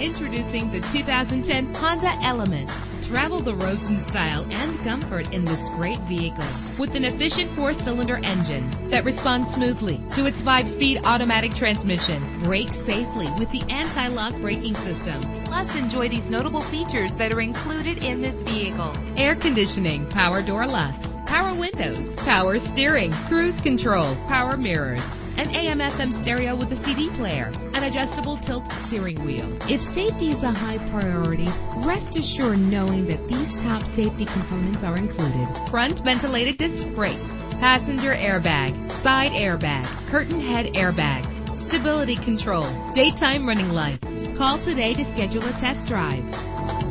Introducing the 2010 Honda Element. Travel the roads in style and comfort in this great vehicle with an efficient four-cylinder engine that responds smoothly to its five-speed automatic transmission. Brake safely with the anti-lock braking system. Plus, enjoy these notable features that are included in this vehicle. Air conditioning, power door locks, power windows, power steering, cruise control, power mirrors, an AM FM stereo with a CD player, an adjustable tilt steering wheel. If safety is a high priority, rest assured knowing that these top safety components are included. Front ventilated disc brakes, passenger airbag, side airbag, curtain head airbags, stability control, daytime running lights. Call today to schedule a test drive.